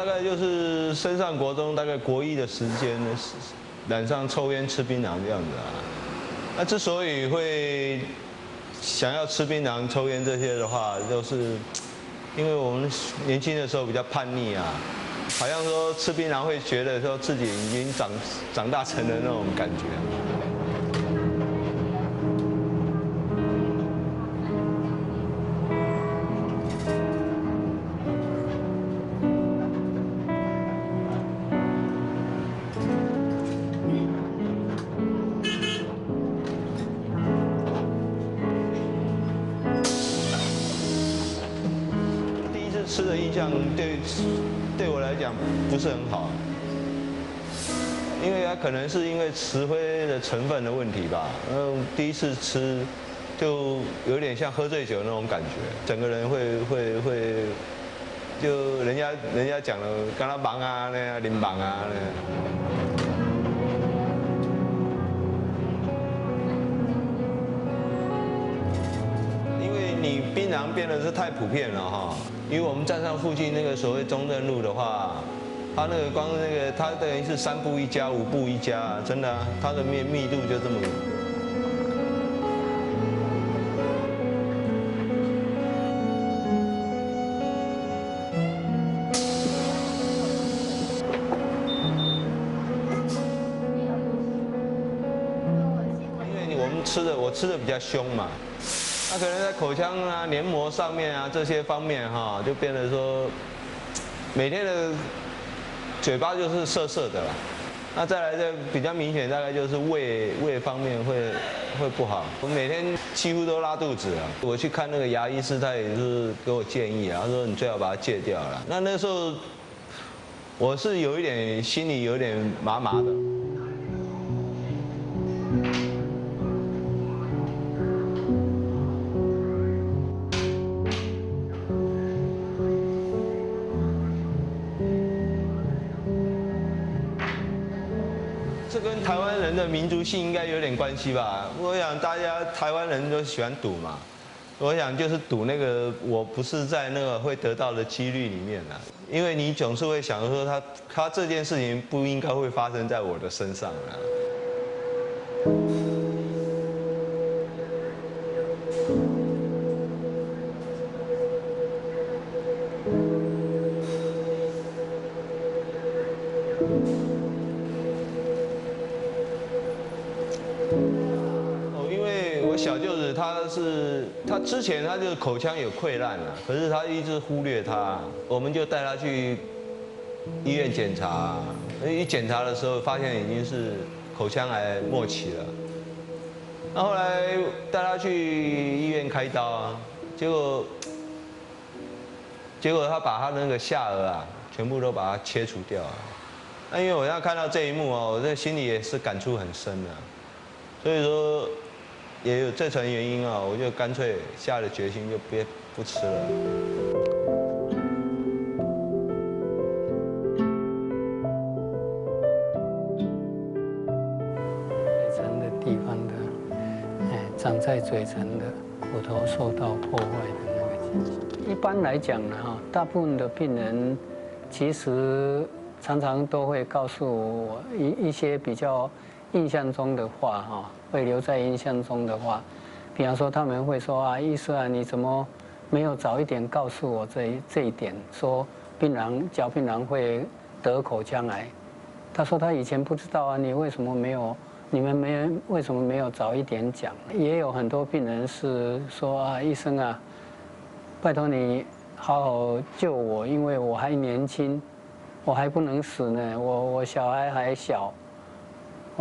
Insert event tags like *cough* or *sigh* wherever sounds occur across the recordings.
大概就是升上国中，大概国一的时间，染上抽烟吃槟榔这样子啊。那之所以会想要吃槟榔、抽烟这些的话，就是因为我们年轻的时候比较叛逆啊，好像说吃槟榔会觉得说自己已经长长大成的那种感觉。吃的印象对对我来讲不是很好，因为它可能是因为石灰的成分的问题吧。嗯，第一次吃就有点像喝醉酒那种感觉，整个人会会会，就人家人家讲了，刚他忙啊那样，淋忙啊。槟榔变得是太普遍了哈，因为我们站上附近那个所谓中正路的话，它那个光那个它等于是三步一家五步一家，真的，它的密密度就这么。因为我们吃的我吃的比较凶嘛。那可能在口腔啊、黏膜上面啊这些方面哈，就变得说，每天的嘴巴就是涩涩的啦。那再来这比较明显，大概就是胃胃方面会会不好。我每天几乎都拉肚子啊。我去看那个牙医师，他也是给我建议啊，他说你最好把它戒掉了。那那时候我是有一点心里有点麻麻的。性应该有点关系吧？我想大家台湾人都喜欢赌嘛，我想就是赌那个我不是在那个会得到的几率里面了，因为你总是会想说他他这件事情不应该会发生在我的身上啊。口腔有溃烂了，可是他一直忽略他，我们就带他去医院检查，一检查的时候发现已经是口腔癌末期了。那后来带他去医院开刀啊，结果结果他把他那个下颚啊全部都把它切除掉了。那因为我要看到这一幕哦，我这心里也是感触很深的，所以说。也有这层原因啊，我就干脆下了决心，就别不吃了。嘴唇的地方的，哎，长在嘴唇的骨头受到破坏的那个情形。一般来讲呢，哈，大部分的病人其实常常都会告诉我一一些比较印象中的话，哈。会留在印象中的话，比方说他们会说啊，医生啊，你怎么没有早一点告诉我这这一点？说病人嚼槟榔会得口腔癌。他说他以前不知道啊，你为什么没有？你们没人为什么没有早一点讲？也有很多病人是说啊，医生啊，拜托你好好救我，因为我还年轻，我还不能死呢，我我小孩还小。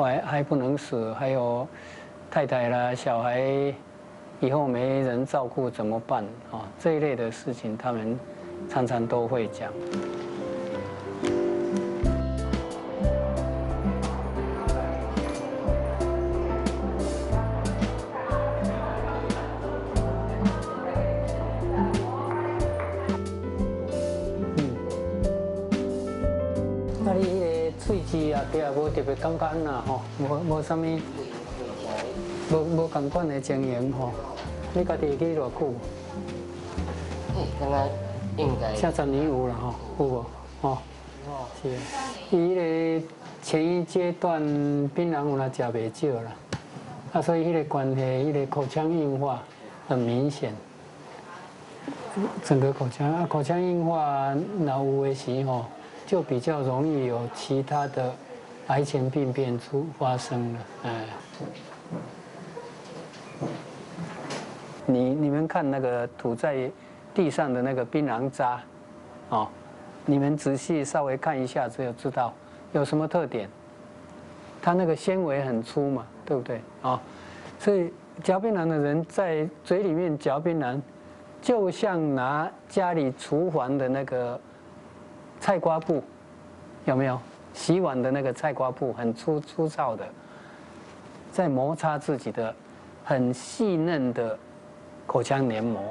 还还不能死，还有太太啦、小孩以后没人照顾怎么办啊？这一类的事情，他们常常都会讲。对啊，无特别感觉呐吼，无无啥物，无无共款的经营吼。你家己去偌久？应该应该。下十年有啦吼，有无？哦，是，伊个前一阶段槟榔有来食袂少啦，啊，所以迄个关系，迄个口腔硬化很明显。整个口腔啊，口腔硬化那有的时吼，就比较容易有其他的癌前病变出发生了，哎。你你们看那个吐在地上的那个槟榔渣，哦，你们仔细稍微看一下就知道有什么特点。它那个纤维很粗嘛，对不对？哦，所以嚼槟榔的人在嘴里面嚼槟榔，就像拿家里厨房的那个菜瓜布，有没有？洗碗的那个菜瓜布，很粗粗糙的，在摩擦自己的很细嫩的。口腔黏膜，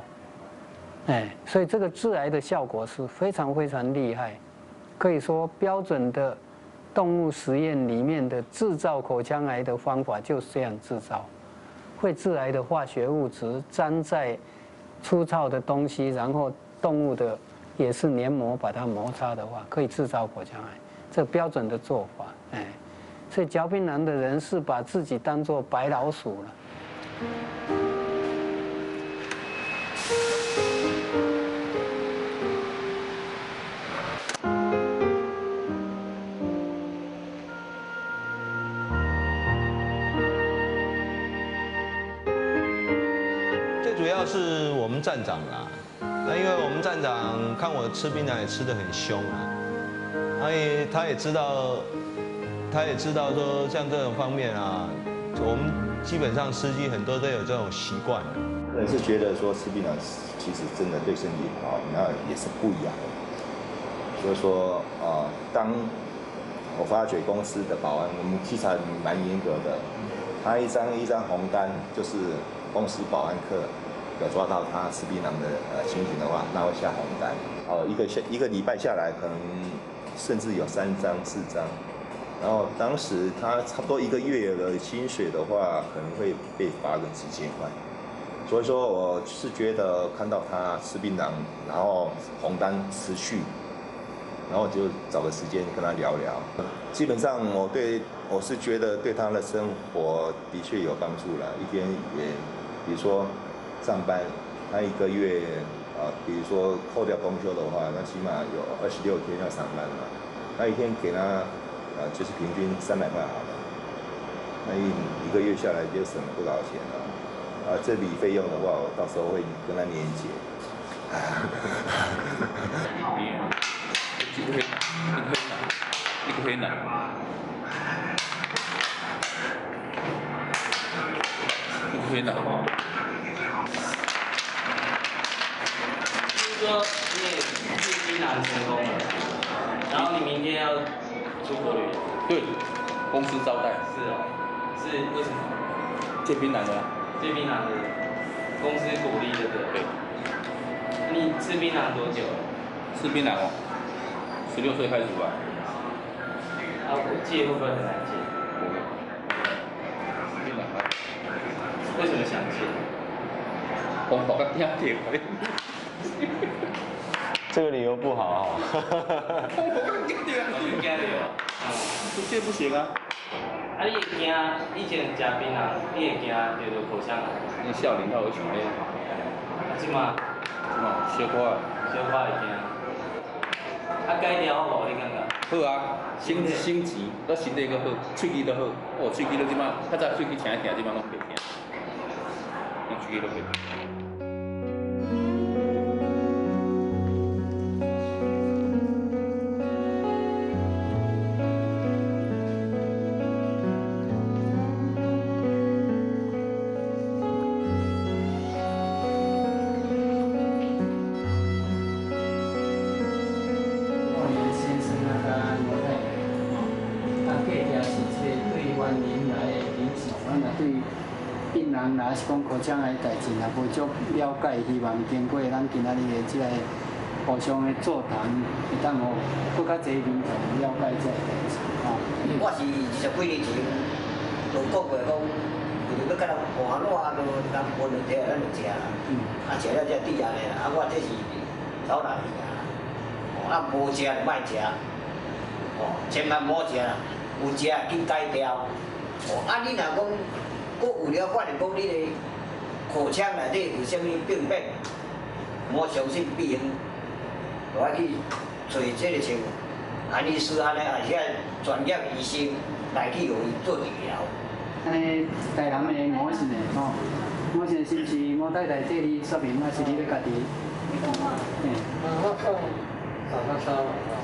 哎，所以这个致癌的效果是非常非常厉害，可以说标准的动物实验里面的制造口腔癌的方法就是这样制造，会致癌的化学物质粘在粗糙的东西，然后动物的也是黏膜把它摩擦的话，可以制造口腔癌，这标准的做法，哎，所以嚼槟榔的人是把自己当做白老鼠了。最主要是我们站长啦，那因为我们站长看我吃槟榔也吃得很凶啊，所以他也知道，他也知道说像这种方面啊，我们基本上司机很多都有这种习惯。个人是觉得说吃槟榔其实真的对身体好，那也是不一样的。所以说啊，当我发觉公司的保安，我们稽查蛮严格的，他一张一张红单就是公司保安课。有抓到他吃槟榔的呃情形的话，那会下红单。哦，一个下一个礼拜下来，可能甚至有三张四张。然后当时他差不多一个月的薪水的话，可能会被罚个几千块。所以说我是觉得看到他吃槟榔，然后红单持续，然后就找个时间跟他聊聊。基本上我对我是觉得对他的生活的确有帮助了。一天也，比如说。上班，他一个月啊，比如说扣掉公休的话，那起码有二十六天要上班嘛。那一天给他啊，就是平均三百块好了。那一一个月下来就省了不少钱了。啊，这笔费用的话，我到时候会跟他连结。你可以，你可以，你可以拿。你可以拿。说你也去槟榔成功了，然后你明天要出国旅游。对，公司招待。是哦，是为什么？借槟榔的。借槟榔的，公司鼓励的对。你吃槟榔多久？吃槟榔哦，十六岁开始吧。啊，我戒会不会很难戒？槟榔啊。为什么想戒？我好像听见。这个理由不好这不行啊。啊，你会惊以前食槟榔，你会惊得到口腔癌？你少年才会想咧。啊，即嘛？即嘛？小可小可会惊。啊，改掉好无？你感觉？好啊，升升级，我身体阁好，喙齿都好。哦，喙齿都即嘛，较早喙齿疼一疼，即嘛拢袂疼。喙齿都袂疼。讲口腔癌代志，也无足了解，希望经过咱今仔日的即个互相的座谈，会当互更较侪民众了解即个代志。我是二十几年前就讲过讲，就是要甲咱换烂都咱分两条咱就食啦。啊，食了才抵押的啦。啊，我这是老大年啊。哦，啊无食就莫食，哦，千万莫食啦，有食紧改掉。哦，啊你若讲，佫有了解讲你个口腔内底有啥物病变，我相信必应，就爱去找这个像安医师安尼，啊是专业医生来去互伊做治疗。安尼大人的我是呢，吼，我是是毋是我太太这里说明，还是你要家己？嗯，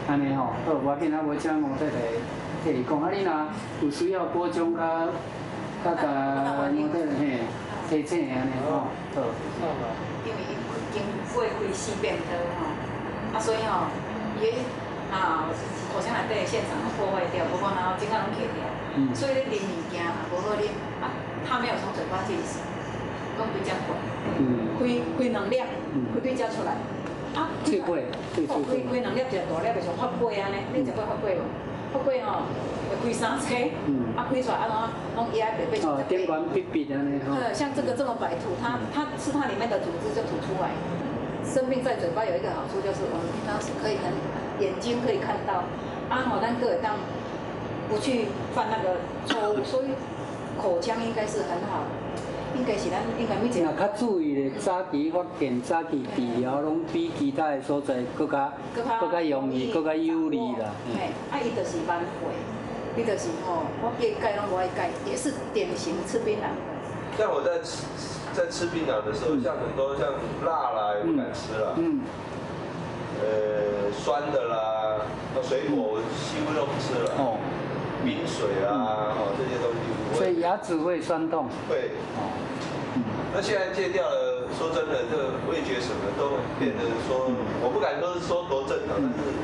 安尼吼，好，无要紧啊，无请我太太替你讲。啊，你若有需要补充甲甲甲我太太嘿提醒的安尼吼，好。因为伊经过开四遍刀吼，啊所以吼，伊啊口腔内底现场破坏掉，不过然后整个拢去掉，所以咧啉物件啊无好啉，啊他没有从嘴巴进食，拢对只管，开开两粒，开对只出来，啊，最贵，最哦，开开两粒一个大粒的像发粿安尼，你食过发粿无？发粿吼，会开三车，啊开出来啊拢拢压白白哦，点管闭闭的呢吼。呃，像这个这么白吐，它它吃它里面的组织就吐出来。生病在嘴巴有一个好处就是我们平常是可以很眼睛可以看到，啊好，但各位当不去犯那个错误，所以口腔应该是很好，应该是咱应该每一若较注意的，早期发现、早期治疗，拢比其他的所在更加、更加容易、更加有利啦。嘿，啊伊就是挽回，伊就是吼，我戒钙拢无爱戒，也是典型吃槟榔。的。像我在吃在吃槟榔的时候，像很多像辣啦也不敢吃了，嗯，呃酸的啦，那水果我几乎都不吃了，哦，冰水啊，哦这些东西所以牙齿会酸痛。会。哦，那现在戒掉了，说真的，这个味觉什么都变得说，我不敢说是说多正常，但是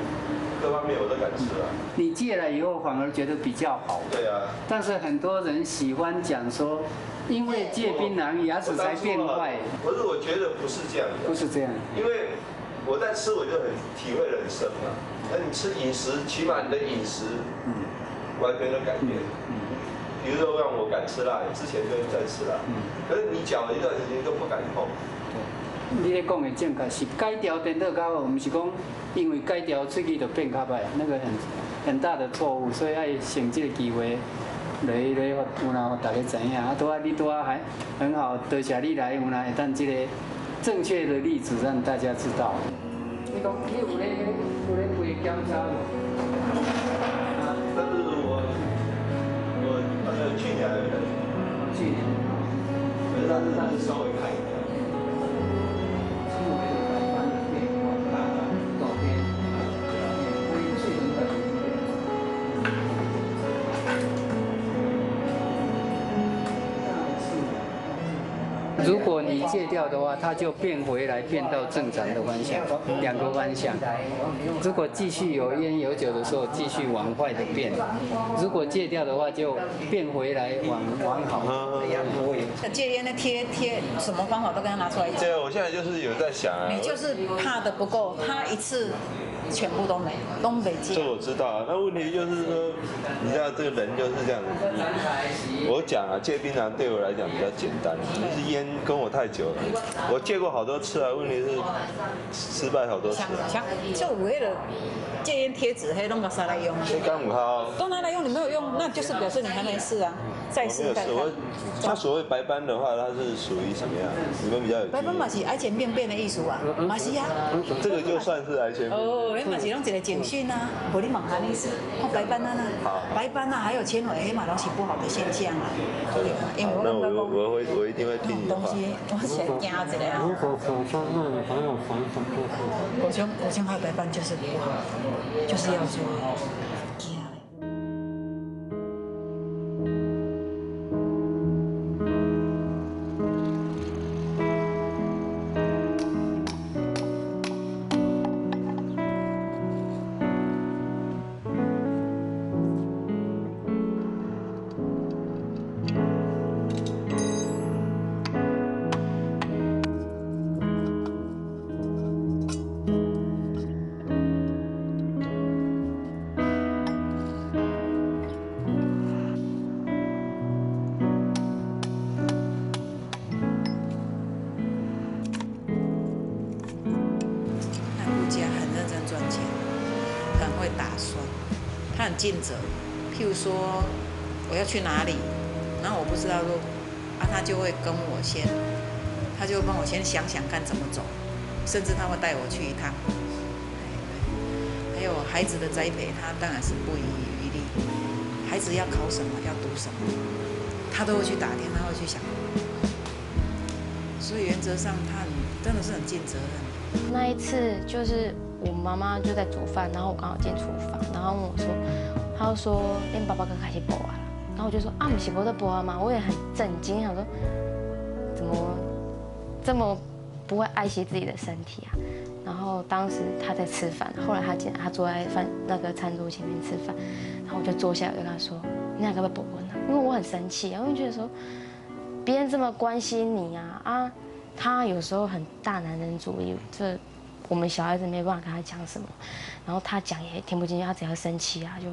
各方面我都敢吃了。你戒了以后反而觉得比较好。对啊，但是很多人喜欢讲说，因为戒槟榔牙齿才变坏，不是，我觉得不是这样的，不是这样。因为我在吃，我就很体会得很深嘛。那你吃饮食，起码你的饮食，嗯完全的改变。嗯比如说让我敢吃辣，之前就在吃辣，嗯。可是你嚼了一段时间都不敢碰。你咧讲的正确是改掉颠倒较好，唔是讲因为改掉喙齿就变较歹，那个很很大的错误，所以爱趁这个机会来来有哪互大家知影，啊，拄啊你拄啊还很好，多谢你来有哪会当这个正确的例子让大家知道。你讲你有咧有咧会检查无？去年去年。但是但是稍微看你戒掉的话，它就变回来，变到正常的方向，两个方向。如果继续有烟有酒的时候，继续往坏的变；如果戒掉的话，就变回来往往好的样子。戒烟的贴贴什么方法都跟他拿出来讲。对，我现在就是有在想啊，你就是怕的不够，他一次全部都没，都没戒这。我知道啊，那问题就是说，你知道这个人就是这样子。我讲啊，戒槟榔对我来讲比较简单，就是烟跟我太久了，我戒过好多次啊，问题是失败好多次像啊。像就有那个戒烟贴纸，黑弄个啥来用？先干五号，都拿来用，你没有用，那就是表示你还没试啊，再试看有试。我看。他所谓白斑的话，它是属于什么样？你们比较有白斑嘛是癌前病变的艺术啊，嘛是啊。这个就算是癌前病。哦，你嘛是拢一个警讯啊，无你问下你是看白斑啊好，白斑啊还有纤维黑嘛，拢是不好的现象啊。对啊，因为我那我我我会我一定会听你。东西，我先惊一下啊。如果手上那种还有防什么？口腔口腔还有白斑就是不好，就是要注尽责。譬如说我要去哪里，然后我不知道路，啊，他就会跟我先，他就帮我先想想看怎么走，甚至他会带我去一趟。还有孩子的栽培，他当然是不遗余力。孩子要考什么，要读什么，他都会去打听，他会去想。所以原则上，他很真的是很尽责任。那一次就是我妈妈就在煮饭，然后我刚好进厨房，然后问我说，他就说：“连爸爸刚开始播啊。”然后我就说：“啊，不是播的播啊吗？”我也很震惊，想说怎么这么不会爱惜自己的身体啊？然后当时他在吃饭，后来他进来，他坐在饭那个餐桌前面吃饭，然后我就坐下来跟他说：“你两个不播呢？”因为我很生气啊，我就觉得说别人这么关心你啊啊，他有时候很大男人主义，这我们小孩子没办法跟他讲什么，然后他讲也听不进去，他只要生气啊就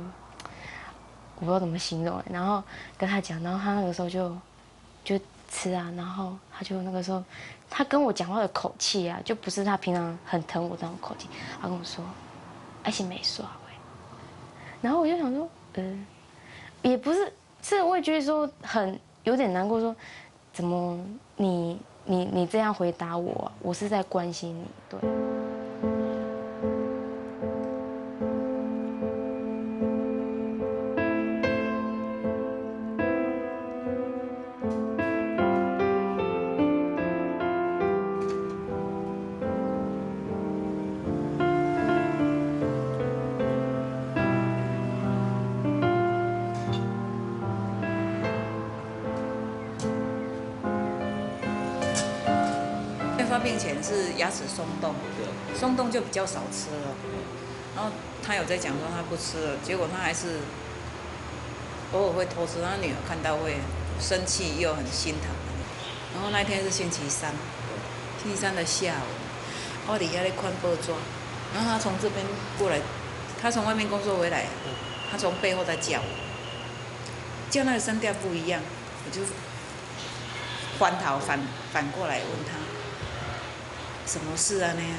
我不知道怎么形容，然后跟他讲，然后他那个时候就就吃啊，然后他就那个时候。他跟我讲话的口气啊，就不是他平常很疼我这种口气。他跟我说：“爱心没刷喂。”然后我就想说：“呃，也不是，是我也觉得说很有点难过，说怎么你你你这样回答我，我是在关心你，对。”松动，松动就比较少吃了。然后他有在讲说他不吃了，结果他还是偶尔会偷吃。他女儿看到会生气又很心疼。然后那天是星期三，星期三的下午，我底下在看报纸，然后他从这边过来，他从外面工作回来，他从背后在叫我，叫那个声调不一样，我就翻头反反过来问他。什么事啊那样？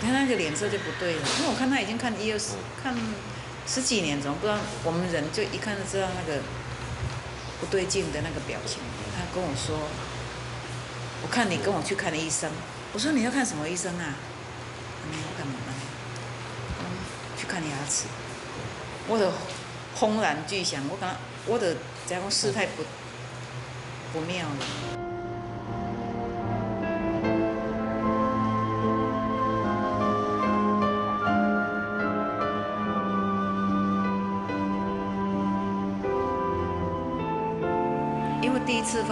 你看那个脸色就不对了，因为我看他已经看一二十看十几年，怎么不知道？我们人就一看就知道那个不对劲的那个表情。他跟我说：“我看你跟我去看医生。”我说：“你要看什么医生啊？”我干嘛呢？去看牙齿。我的轰然巨响，我感我的这样事态不不妙了。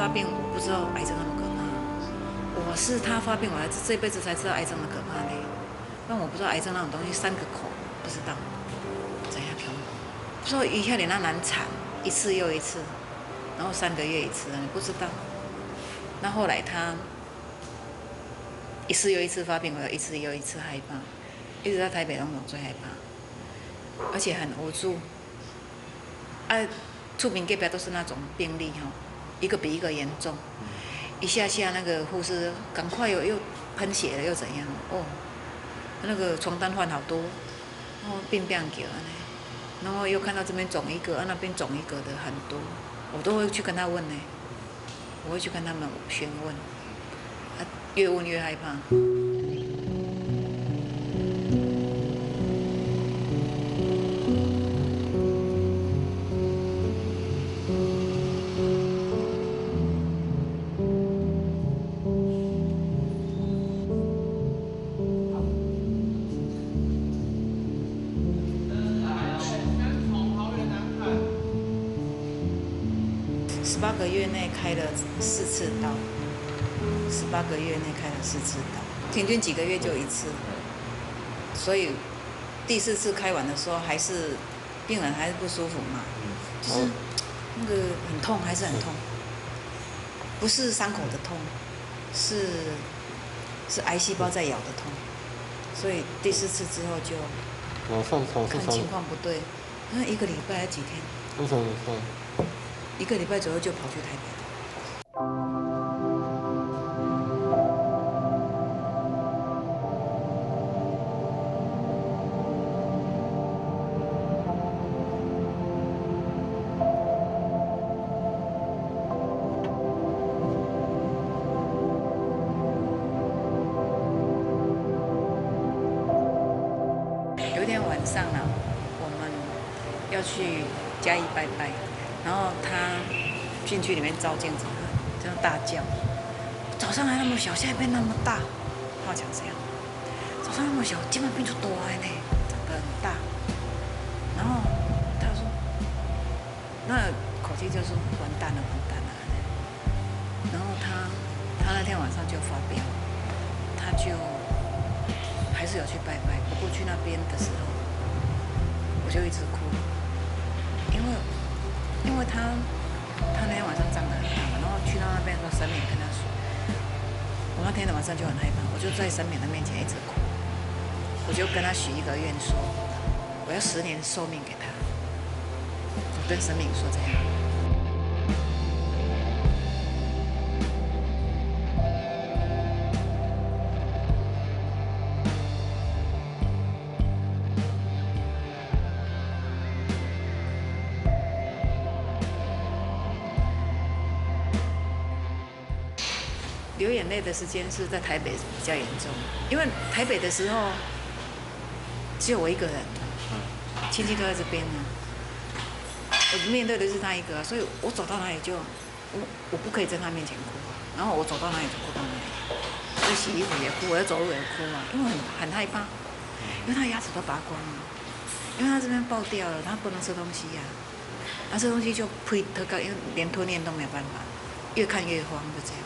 发病，我不知道癌症那么可怕。我是他发病，我才这辈子才知道癌症的可怕嘞。但我不知道癌症那种东西，三个口不知道怎样调。说一下你那难产，一次又一次，然后三个月一次，你不知道。那后来他一次又一次发病，我一次又一次害怕，一直在台北那种最害怕，而且很无助。哎，出名隔壁都是那种病例哈。一个比一个严重，一下下那个护士赶快又又喷血了又怎样？哦，那个床单换好多，然后病变叫呢，然后又看到这边肿一个，那边肿一个的很多，我都会去跟他问呢，我会去跟他们询问，越问越害怕。开了四次刀，十八个月内开了四次刀，平均几个月就一次，所以第四次开完的时候，还是病人还是不舒服嘛，就是那个很痛，还是很痛，不是伤口的痛，是是癌细胞在咬的痛，所以第四次之后就看情况不对，那一个礼拜还几天？一个礼拜左右就跑去台北上呢，我们要去嘉义拜拜，然后他进去里面照镜子，这样大叫，早上还那么小，现在变那么大，他讲这样，早上那么小，今晚变出多来呢，长得很大，然后他说，那口气就说完蛋了，完蛋了，然后他他那天晚上就发飙，他就还是有去拜拜，不过去那边的时候，就一直哭，因为因为他他那天晚上长得很大嘛，然后去到那边的时候，神明跟他说，我那天的晚上就很害怕，我就在神明的面前一直哭，我就跟他许一个愿说，我要十年寿命给他，我跟神明说这样。眼泪的时间是在台北比较严重，因为台北的时候只有我一个人，亲戚都在这边呢，我面对的是他一个，所以我走到哪里就我我不可以在他面前哭，然后我走到哪里就哭到哪里，我洗衣服也哭，我要走路也哭嘛，因为很很害怕，因为他牙齿都拔光了，因为他这边爆掉了，他不能吃东西呀、他吃东西就呸特高，因为连吞咽都没有办法，越看越慌，就这样。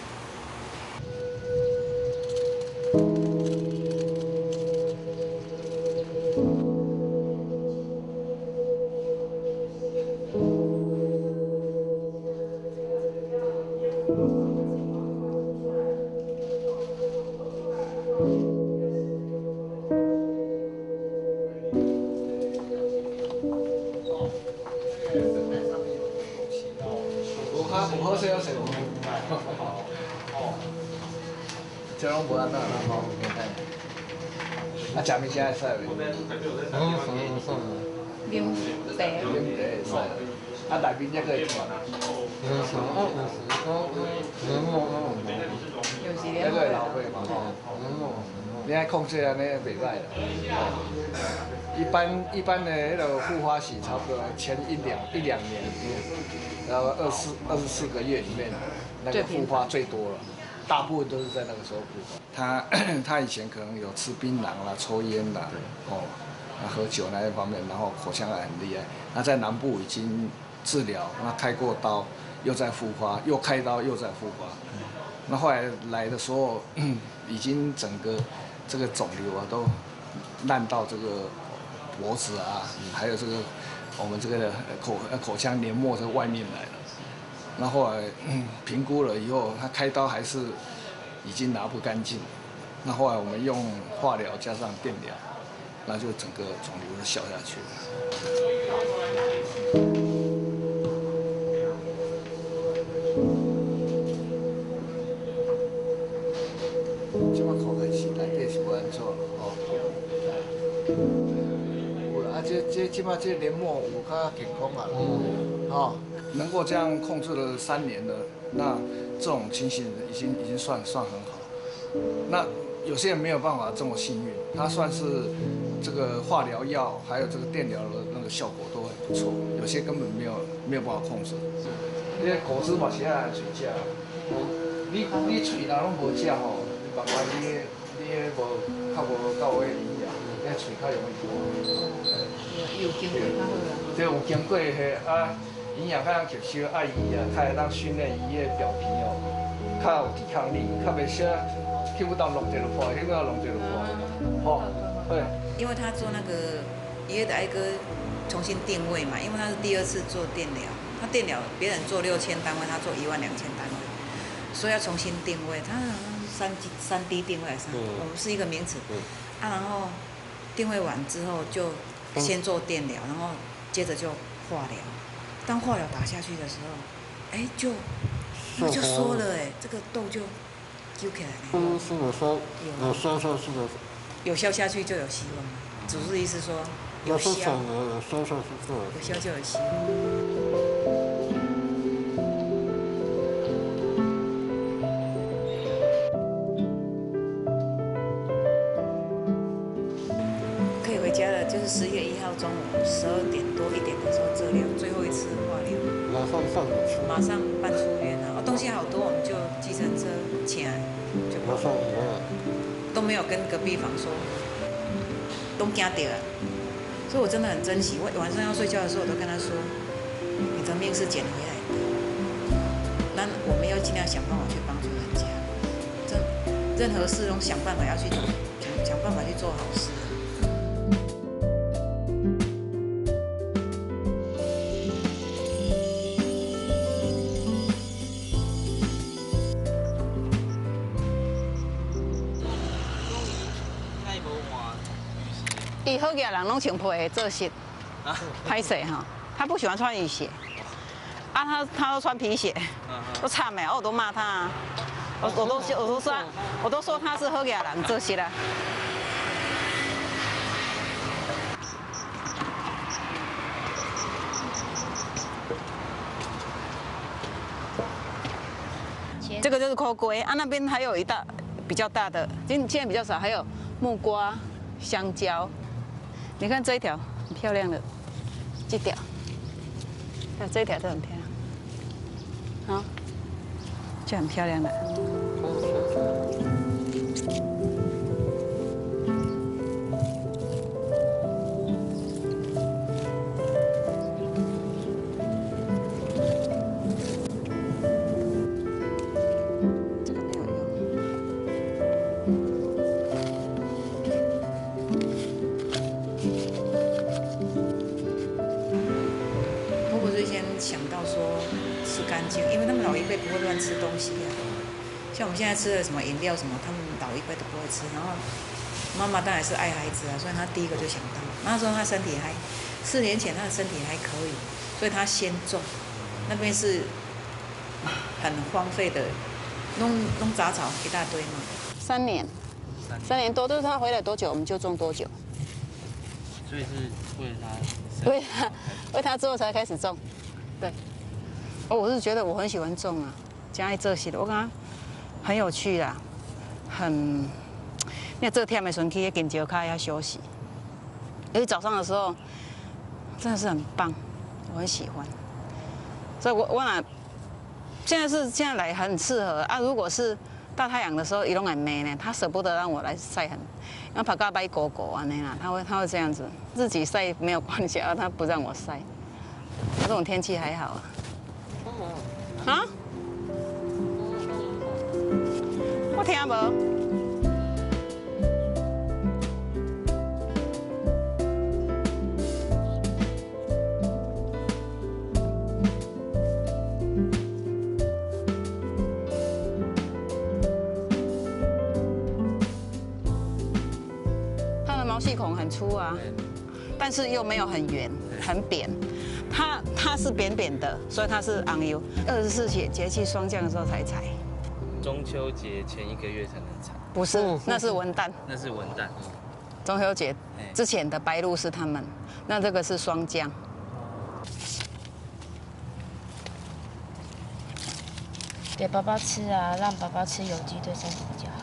啊，食物件会使袂？嗯，什么不算啊？啉茶，啉茶会使啦，啊，内面才可以传，有什么？有时候人莫那种有时才连可以老岁嘛吼。人莫你爱控制安尼袂歹啦。一般一般的迄个护花期差不多前一两一两年，然后二四二十四个月里面，那个护花最多了，大部分都是在那个时候复发。他 *clears throat* 他以前可能有吃槟榔啦、抽烟啦，哦，啊喝酒那一方面，然后口腔癌很厉害。他在南部已经治疗，那开过刀，又在复发，又开刀又在复发。那后来来的时候，*clears throat* 已经整个这个肿瘤啊都烂到这个脖子啊，还有这个我们这个口呃口腔黏膜在外面来了。那后来评估了以后，他开刀还是已经拿不干净。那后来我们用化疗加上电疗，那就整个肿瘤就消下去了。这这即摆这年末有较健康啊，哦、能够这样控制了三年了，那这种情形已经已经算算很好。那有些人没有办法这么幸运，他算是这个化疗药还有这个电疗的那个效果都很不错，有些根本没有没有办法控制。你的果汁嘛是爱嘴食，你你喙若拢无食吼，慢慢你的你的无较无到位营养，你的喙较容易破。有经过较好啦。这有经过迄啊，营养较通吸收，啊伊啊，较会当训练伊的表皮哦，较有抵抗力，较袂说听不到弄这就破，听不到弄这就破，吼，对。因为他做那个爷爷的哀歌重新定位嘛，因为他是第二次做电疗，他电疗别人做六千单位，他做一万两千单位，所以要重新定位。他好像是三 D 三 D 定位还是什么？我们是一个名词。啊，然后定位完之后就先做电疗，然后接着就化疗。当化疗打下去的时候，哎，就我就缩了哎，这个痘就揪起来了。嗯，是有说有说说是的，有消下去就有希望。主治医师说有消，有消就有希望。马上办出院了，哦，东西好多，我们就计程车请来，就马上都没有跟隔壁房说，都惊掉了。所以我真的很珍惜，我晚上要睡觉的时候，我都跟他说，你的命是捡回来的，那我们要尽量想办法去帮助人家，这任何事都想办法要去想办法去做好事。穿皮的做鞋，拍谁哈？他不喜欢穿雨鞋，啊，他他都穿皮鞋，都差没，我都骂他，我我都我都说我都说他是好个人做鞋啦。这个就是抠龟啊，那边还有一大比较大的，今现在比较少，还有木瓜、香蕉。你看这一条很漂亮的，这条，看这一条都很漂亮，啊，就很漂亮的。吃了什么饮料什么，他们老一辈都不会吃。然后妈妈当然是爱孩子啊，所以她第一个就想到，那时候她身体还四年前她的身体还可以，所以她先种。那边是很荒废的，弄弄杂草一大堆嘛。三年，三年多，就是她回来多久我们就种多久。所以是为了他，为他为他之后才开始种，对。哦，我是觉得我很喜欢种啊，家里这些的，我感觉很有趣的，很，那这天的时候可以跟脚开要休息，因为早上的时候真的是很棒，我很喜欢。所以我我哪现在是现在来很适合啊，如果是大太阳的时候，伊拢很美呢，他舍不得让我来晒很。然后爬高拜狗狗啊那样，他会他会这样子，自己晒没有关系啊，他不让我晒。这种天气还好啊。啊？听无。它的毛细孔很粗啊，但是又没有很圆、很扁。它它是扁扁的，所以它是昂油。二十四节节气霜降的时候才采。中秋节前一个月才能采。不是，那是文旦。那是文旦。中秋节之前的白露是他们，那这个是霜降。给宝宝吃啊，让宝宝吃有机对身体比较好。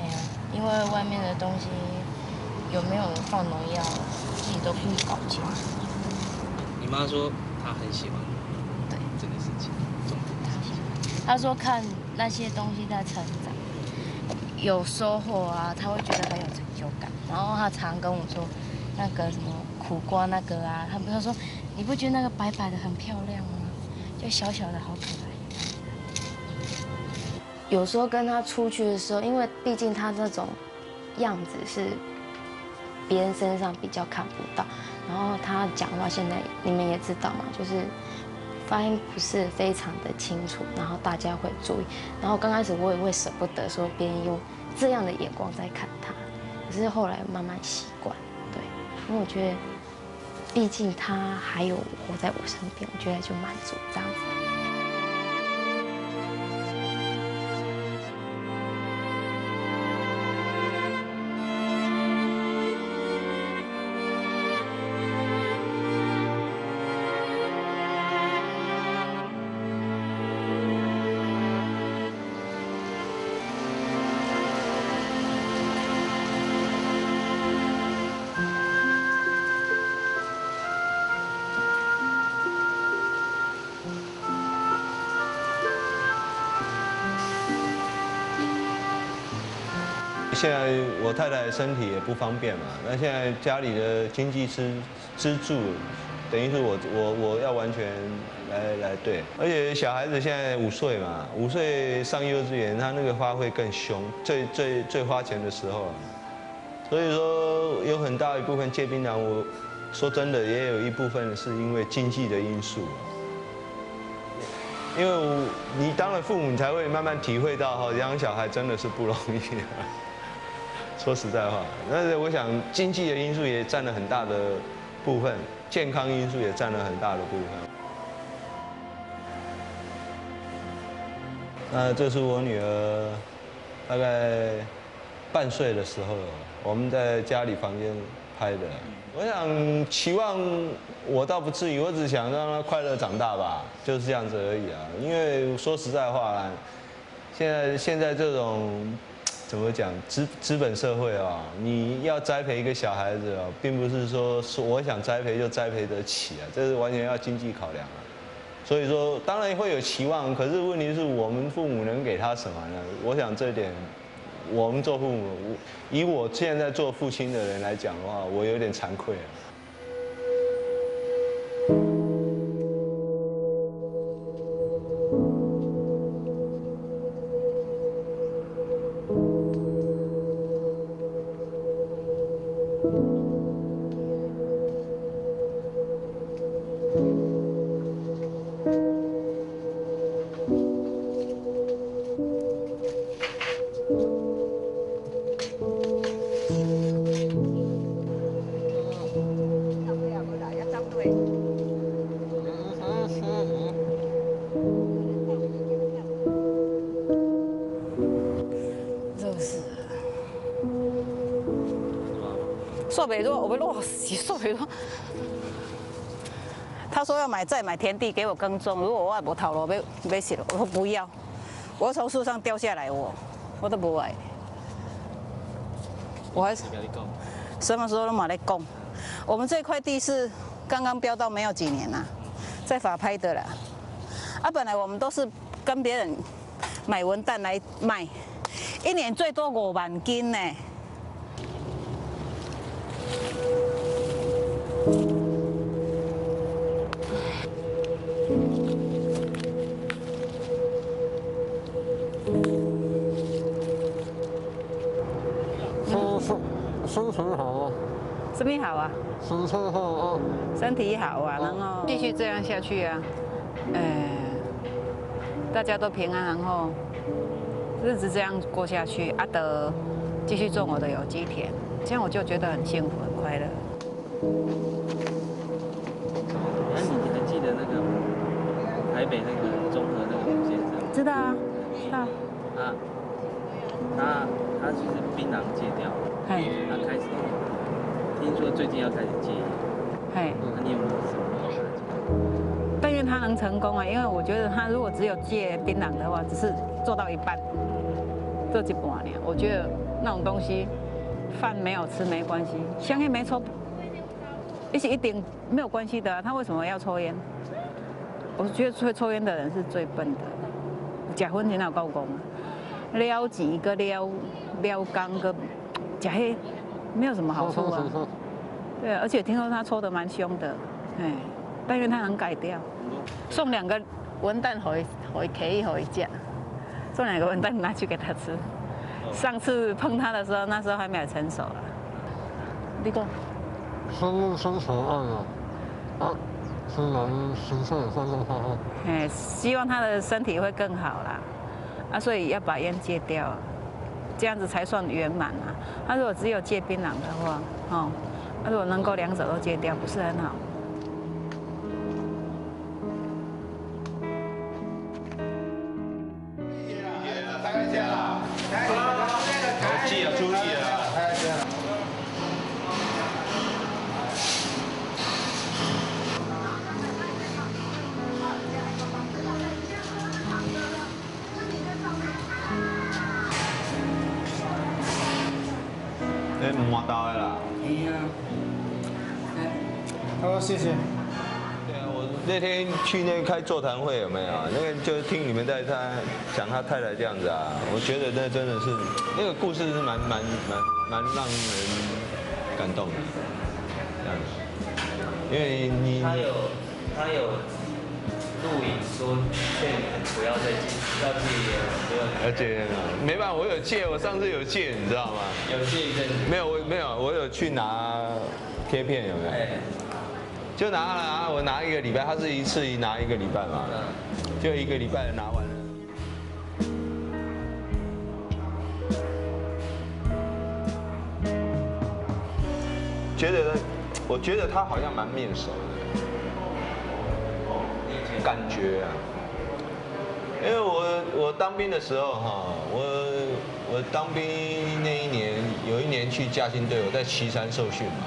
哎呀，因为外面的东西有没有放农药，自己都不搞清楚。你妈说她很喜欢对这个事情，种她说看那些东西在成长，有收获啊，他会觉得很有成就感。然后他常跟我说，那个什么苦瓜那个啊，他不是说你不觉得那个白白的很漂亮吗？就小小的好可爱。有时候跟他出去的时候，因为毕竟他这种样子是别人身上比较看不到，然后他讲话现在你们也知道嘛，就是发音不是非常的清楚，然后大家会注意。然后刚开始我也会舍不得说别人用这样的眼光在看他，可是后来慢慢习惯，对，因为我觉得毕竟他还有活在我身边，我觉得就满足这样子。现在我太太身体也不方便嘛，那现在家里的经济支支柱，等于是我我我要完全来来对，而且小孩子现在五岁嘛，五岁上幼稚园，他那个发挥更凶，最最最花钱的时候，所以说有很大一部分戒槟榔，我说真的也有一部分是因为经济的因素。因为你当了父母，你才会慢慢体会到哈，养小孩真的是不容易。说实在话，但是我想经济的因素也占了很大的部分，健康因素也占了很大的部分。那这是我女儿大概半岁的时候，我们在家里房间拍的。我想期望我倒不至于，我只想让她快乐长大吧，就是这样子而已啊。因为说实在话，现在现在这种怎么讲资资本社会啊，你要栽培一个小孩子啊，并不是说说我想栽培就栽培得起啊，这是完全要经济考量啊。所以说当然会有期望，可是问题是我们父母能给他什么呢？我想这点。我们做父母，以我现在做父亲的人来讲的话，我有点惭愧啊。买再买田地给我耕种，如果我不讨了，没没死了，我说不要。我从树上掉下来，我我都不爱。我还是什么时候都买来供。我们这块地是刚刚标到没有几年呐，在法拍的了。啊，本来我们都是跟别人买文旦来卖，一年最多五万斤呢。好啊，*laughs* 身体好啊，身体好啊，然后继续这样下去啊，呃，大家都平安，然后日子这样过下去，阿德继续种我的有机田，这样我就觉得很幸福、很快乐。哎，你你还记得那个台北那个综合那个吴先生？知道啊，知道。啊他他就是槟榔戒掉，他开始。听说最近要开始戒烟，嘿，那你有没有什么？但愿他能成功啊！因为我觉得他如果只有戒槟榔的话，只是做到一半，做一半呢，我觉得那种东西，饭没有吃没关系，香烟没抽，一起一点没有关系的。他为什么要抽烟？我觉得会抽烟的人是最笨的。假婚前有够讲，撩钱个撩撩工个，假黑。没有什么好处啊，*laughs* 对，而且听说他抽的蛮凶的，哎，但愿他能改掉。送两个文旦回回可以回家，送两个文旦拿去给他吃。上次碰他的时候，那时候还没有成熟啊。你讲。生生存案啊，啊，虽然形象也算是好好。哎，希望他的身体会更好啦，啊，所以要把烟戒掉。这样子才算圆满啊！他如果只有戒槟榔的话，哦，他如果能够两者都戒掉，不是很好。好，谢谢。对啊，我那天去那开座谈会有没有？那个就是听你们在他讲他太太这样子啊，我觉得那真的是那个故事是蛮蛮蛮蛮让人感动的，这样子。因为你他有他有录影说劝你们不要再戒，要戒烟，不要。要戒烟啊，没办法，我有戒，我上次有戒，你知道吗？有戒一阵子。没有，我没有，我有去拿贴片，有没有？就拿了，我拿一个礼拜，他是一次一拿一个礼拜嘛，就一个礼拜拿完了。觉得，我觉得他好像蛮面熟的，感觉啊，因为我我当兵的时候哈，我我当兵那一年有一年去嘉兴队，我在岐山受训嘛，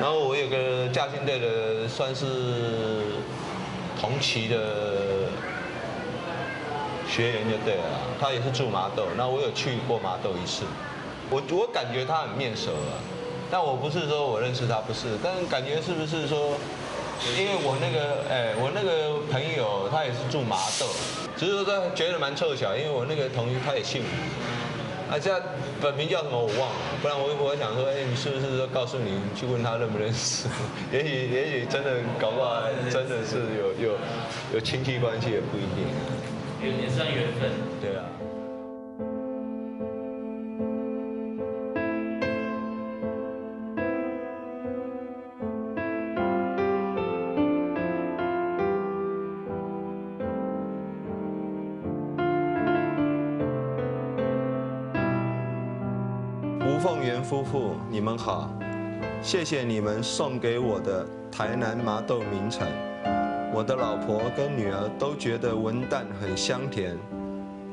然后我有个嘉兴队的算是同期的学员就对了，他也是住麻豆，那我有去过麻豆一次，我我感觉他很面熟啊。但我不是说我认识他，不是，但感觉是不是说，因为我那个，哎，我那个朋友他也是住麻豆，只是说他觉得蛮凑巧，因为我那个同学他也姓，啊，这样本名叫什么我忘了，不然我我想说，哎，你是不是说告诉你去问他认不认识？也许也许真的搞不好真的是有有有亲戚关系也不一定，也也算缘分，对啊。你们好，谢谢你们送给我的台南麻豆名产。我的老婆跟女儿都觉得文旦很香甜，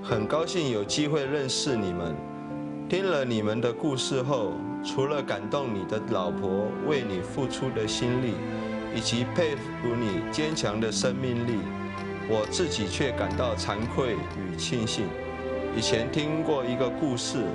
很高兴有机会认识你们。听了你们的故事后，除了感动你的老婆为你付出的心力，以及佩服你坚强的生命力，我自己却感到惭愧与庆幸。以前听过一个故事。